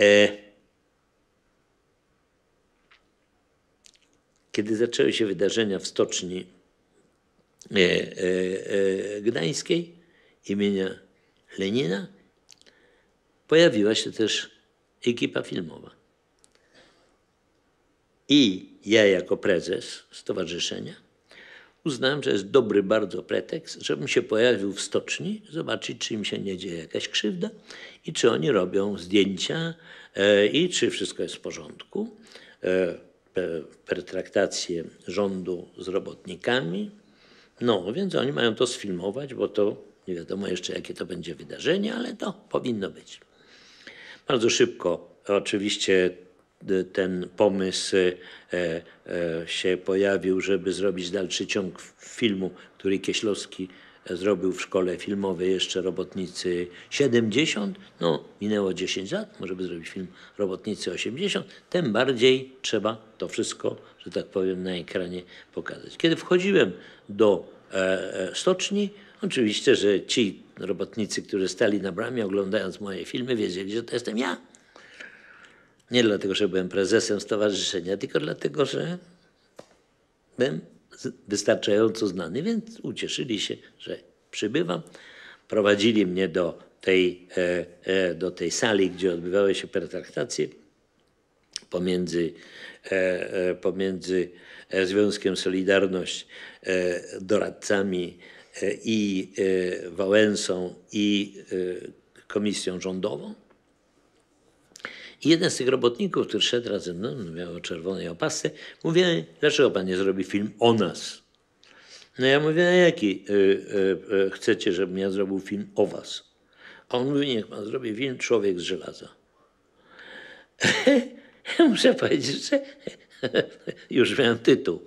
E, kiedy zaczęły się wydarzenia w stoczni e, e, gdańskiej imienia Lenina, pojawiła się też ekipa filmowa. I ja jako prezes stowarzyszenia uznałem, że jest dobry bardzo pretekst, żebym się pojawił w stoczni, zobaczyć, czy im się nie dzieje jakaś krzywda i czy oni robią zdjęcia e, i czy wszystko jest w porządku. E, pertraktację rządu z robotnikami. No, więc oni mają to sfilmować, bo to nie wiadomo jeszcze, jakie to będzie wydarzenie, ale to powinno być. Bardzo szybko oczywiście ten pomysł e, e, się pojawił, żeby zrobić dalszy ciąg filmu, który Kieślowski zrobił w szkole filmowej jeszcze Robotnicy 70. No, minęło 10 lat, może by zrobić film Robotnicy 80. Tym bardziej trzeba to wszystko, że tak powiem, na ekranie pokazać. Kiedy wchodziłem do e, stoczni, oczywiście, że ci robotnicy, którzy stali na bramie oglądając moje filmy, wiedzieli, że to jestem ja. Nie dlatego, że byłem prezesem stowarzyszenia, tylko dlatego, że byłem wystarczająco znany, więc ucieszyli się, że przybywam. Prowadzili mnie do tej, e, e, do tej sali, gdzie odbywały się pertraktacje pomiędzy, e, pomiędzy Związkiem Solidarność, doradcami i Wałęsą i komisją rządową. I jeden z tych robotników, który szedł razem, no, miał czerwonej opasce, mówi, dlaczego pan nie zrobi film o nas? No ja mówię, a jaki y, y, y, chcecie, żebym ja zrobił film o was? A on mówi, niech pan zrobi film Człowiek z żelaza. Muszę powiedzieć, że już miałem tytuł.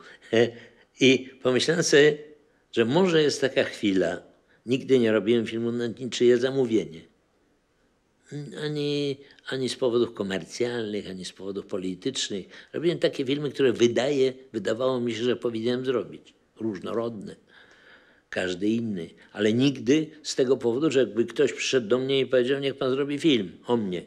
I pomyślałem sobie, że może jest taka chwila, nigdy nie robiłem filmu na niczyje zamówienie ani, ani z powodów komercjalnych, ani z powodów politycznych. Robiłem takie filmy, które wydaje, wydawało mi się, że powinienem zrobić. Różnorodne, każdy inny, ale nigdy z tego powodu, że jakby ktoś przyszedł do mnie i powiedział, niech pan zrobi film o mnie.